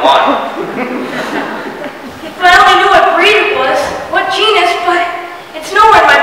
one. well, I only knew what breed it was, what genus, but it's nowhere in my